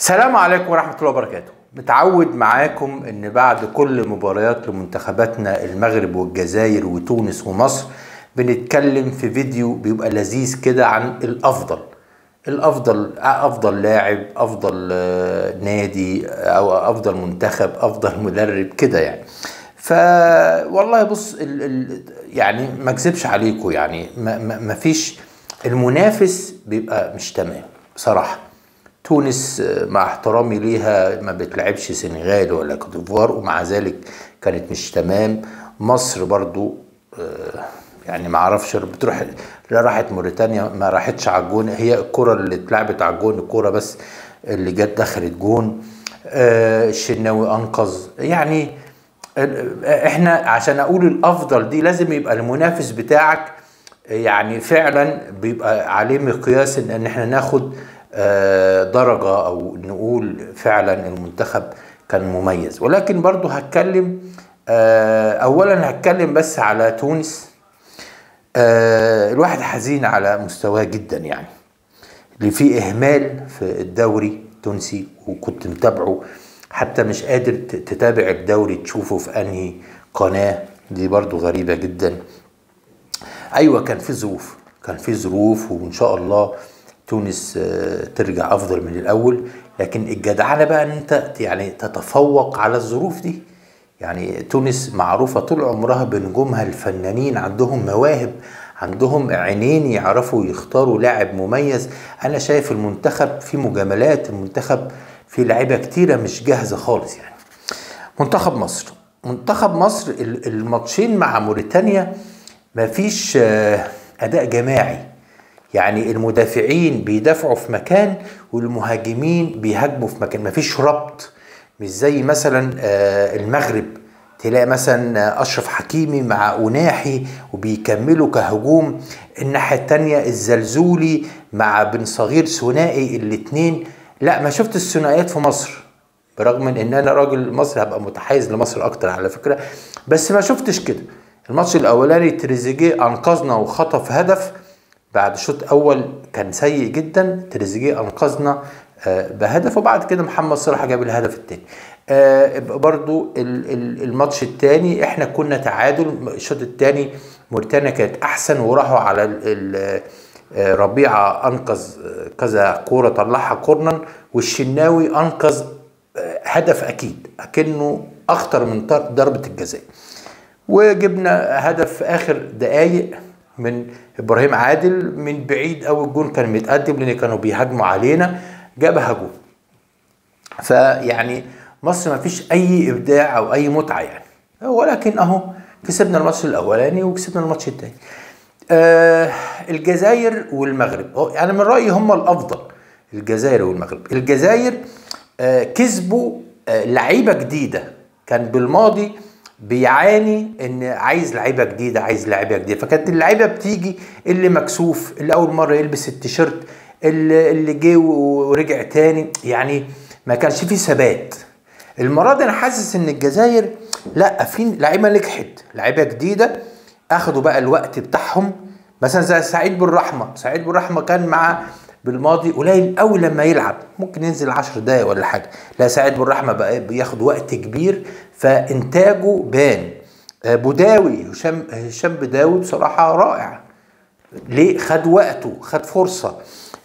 السلام عليكم ورحمة الله وبركاته. متعود معاكم إن بعد كل مباريات لمنتخباتنا المغرب والجزائر وتونس ومصر بنتكلم في فيديو بيبقى لذيذ كده عن الأفضل. الأفضل أفضل لاعب أفضل آه، نادي أو أفضل منتخب أفضل مدرب كده يعني. ف والله بص ال... ال... يعني ما اكذبش عليكم يعني ما... ما... ما فيش المنافس بيبقى مش تمام بصراحة. تونس آه، مع احترامي ليها ما بتلعبش سنغال ولا كوت ديفوار ومع ذلك كانت مش تمام. مصر برضو آه، يعني ما أعرفش بتروح لا راحت موريتانيا ما راحتش على الجون. هي الكرة اللي اتلعبت على الجون الكرة بس اللي جت دخلت جون. آه، الشناوي أنقذ. يعني إحنا عشان أقول الأفضل دي لازم يبقى المنافس بتاعك يعني فعلا بيبقى عليه مقياس إن إحنا ناخد درجة أو نقول فعلا المنتخب كان مميز. ولكن برضو هتكلم آه، اولا هتكلم بس على تونس. آه، الواحد حزين على مستواه جدا يعني. اللي فيه إهمال في الدوري التونسي وكنت متابعه. حتى مش قادر تتابع الدوري تشوفه في أنهي قناة. دي برضو غريبة جدا. أيوه كان في ظروف كان في ظروف وإن شاء الله تونس آه، ترجع أفضل من الأول. لكن الجدعنة بقى إن أنت يعني تتفوق على الظروف دي. يعني تونس معروفة طول عمرها بنجومها الفنانين عندهم مواهب عندهم عينين يعرفوا يختاروا لاعب مميز. أنا شايف المنتخب في مجاملات المنتخب في لعيبة كتيرة مش جاهزة خالص يعني. منتخب مصر. منتخب مصر ال- الماتشين مع موريتانيا مفيش آه، أداء جماعي. يعني المدافعين بيدافعوا في مكان والمهاجمين بيهاجموا في مكان. مفيش ربط. مش زي مثلا آه، المغرب. تلاقي مثلا آه، أشرف حكيمي مع اناحي وبيكملوا كهجوم. الناحية التانية الزلزولي مع بن صغير ثنائي الاتنين. لا ما شفت الثنائيات في مصر. برغم إن أنا راجل مصري هبقى متحيز لمصر أكتر على فكرة. بس ما شفتش كده. الماتش الأولاني تريزيجيه أنقذنا وخطف هدف. بعد شوط أول كان سيء جدا تريزيجيه أنقذنا آه، بهدف وبعد كده محمد صلاح جاب الهدف الثاني برضو ال- ال- الماتش الثاني إحنا كنا تعادل الشوط الثاني موريتانيا كانت أحسن وراحوا على آه، ربيعة أنقذ آه، كذا كورة طلعها كورنر والشناوي أنقذ آه، هدف أكيد أكنه أخطر من ضربة الجزاء. وجبنا هدف آخر دقايق. من إبراهيم عادل من بعيد قوي الجون كان متقدم لأن كانوا بيهاجموا علينا جابها جون فيعني مصر ما فيش أي إبداع أو أي متعة يعني. ولكن أهو كسبنا الماتش الأولاني وكسبنا الماتش الثاني آه الجزائر والمغرب. أنا من رأيي هم الأفضل الجزائر والمغرب. الجزائر آه كسبوا آه لعيبة جديدة. كان بالماضي بيعاني إن عايز لعيبة جديدة عايز لعيبة جديدة. فكانت اللعيبة بتيجي اللي مكسوف اللي أول مرة يلبس التيشيرت اللي اللي جه ورجع تاني. يعني ما كانش فيه ثبات. المرة دي أنا حاسس إن الجزائر لأ في لعيبة نجحت لعيبة جديدة أخدوا بقى الوقت بتاعهم. مثلا زي سعيد بالرحمه سعيد بالرحمه كان مع بالماضي قليل قوي لما يلعب. ممكن ينزل 10 دقايق ولا حاجة. لا سعيد بالرحمه بقى بياخد وقت كبير فإنتاجه بان. آه، بوداوي هشام هشام بداوي بصراحه رائع. ليه؟ خد وقته خد فرصة.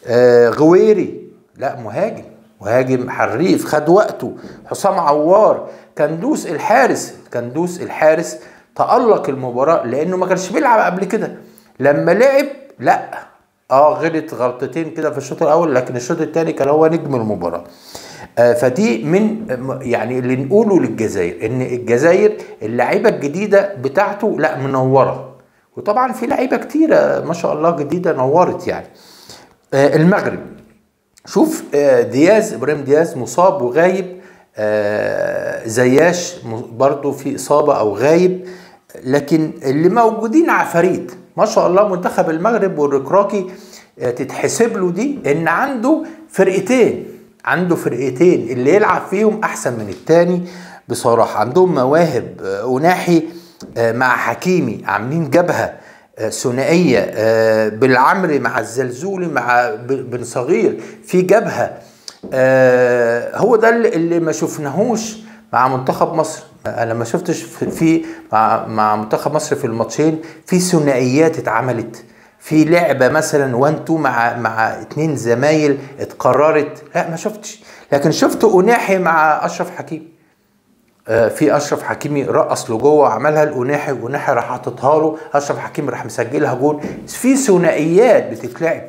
آه غويري لا مهاجم مهاجم حريف خد وقته. حسام عوار كندوس الحارس كندوس الحارس تألق المباراة لأنه ما كانش بيلعب قبل كده. لما لعب لا. آه غلط غلطتين كده في الشوط الأول لكن الشوط الثاني كان هو نجم المباراة. آه فدي من يعني اللي نقوله للجزائر إن الجزائر اللعيبة الجديدة بتاعته لا منورة. وطبعا في لعيبة كتيرة ما شاء الله جديدة نورت يعني. آه المغرب. شوف آه دياز إبراهيم دياز مصاب وغايب. آه زياش برضو في إصابة أو غايب. لكن اللي موجودين عفاريت ما شاء الله منتخب المغرب والركراكي آه تتحسب له دي إن عنده فرقتين عنده فرقتين اللي يلعب فيهم أحسن من التاني. بصراحة عندهم مواهب آه، اناحي آه، مع حكيمي عاملين جبهة ثنائية بالعمري مع الزلزولي مع بن صغير في جبهة. هو ده اللي ما شفناهوش مع منتخب مصر. أنا ما شفتش في, مع, مع منتخب مصر في الماتشين في ثنائيات اتعملت. في لعبة مثلا 1 2 مع مع اتنين زمايل اتقررت. لا ما شفتش. لكن شفت اناحي مع أشرف حكيم آه، في أشرف حكيمي رقص لجوه عملها لاناحي واناحي راح حاططها له. أشرف حكيمي راح مسجلها جول في ثنائيات بتتلعب.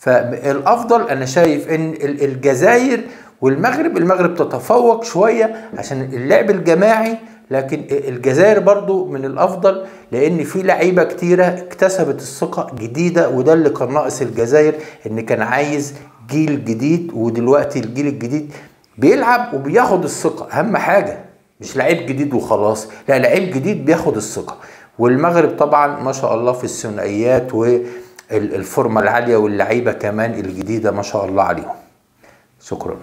فالأفضل أنا شايف إن ال- الجزائر والمغرب المغرب تتفوق شوية عشان اللعب الجماعي لكن الجزائر برضو من الأفضل لأن في لعيبة كتيرة اكتسبت الثقة جديدة وده اللي كان ناقص الجزائر إن كان عايز جيل جديد ودلوقتي الجيل الجديد بيلعب وبياخد الثقة. أهم حاجة مش لعيب جديد وخلاص لا لعيب جديد بياخد الثقة. والمغرب طبعا ما شاء الله في الثنائيات والفورمه العالية واللعيبة كمان الجديدة ما شاء الله عليهم. شكرا.